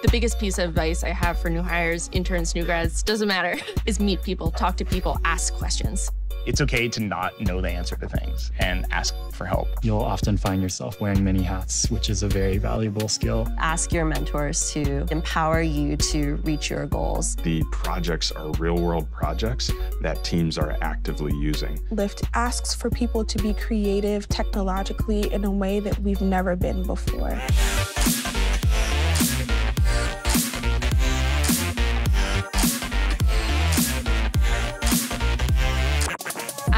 The biggest piece of advice I have for new hires, interns, new grads, doesn't matter, is meet people, talk to people, ask questions. It's okay to not know the answer to things and ask for help. You'll often find yourself wearing many hats, which is a very valuable skill. Ask your mentors to empower you to reach your goals. The projects are real world projects that teams are actively using. Lyft asks for people to be creative technologically in a way that we've never been before.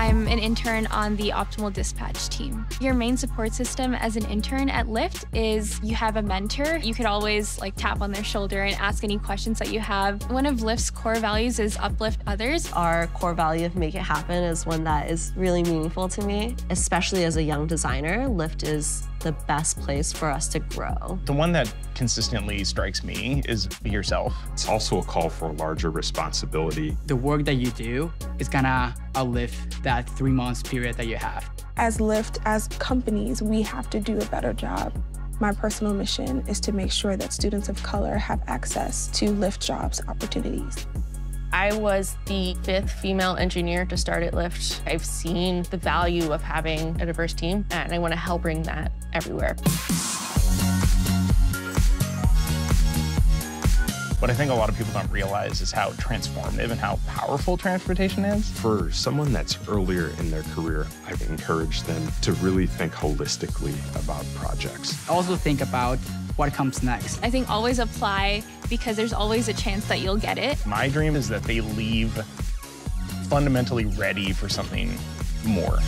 I'm an intern on the Optimal Dispatch team. Your main support system as an intern at Lyft is you have a mentor. You could always like tap on their shoulder and ask any questions that you have. One of Lyft's core values is uplift others. Our core value of make it happen is one that is really meaningful to me, especially as a young designer. Lyft is the best place for us to grow. The one that consistently strikes me is be yourself. It's also a call for larger responsibility. The work that you do is gonna uplift that three months period that you have. As Lyft, as companies, we have to do a better job. My personal mission is to make sure that students of color have access to Lyft jobs opportunities. I was the fifth female engineer to start at Lyft. I've seen the value of having a diverse team, and I want to help bring that everywhere. What I think a lot of people don't realize is how transformative and how powerful transportation is. For someone that's earlier in their career, I encourage them to really think holistically about projects. Also think about what comes next. I think always apply because there's always a chance that you'll get it. My dream is that they leave fundamentally ready for something more.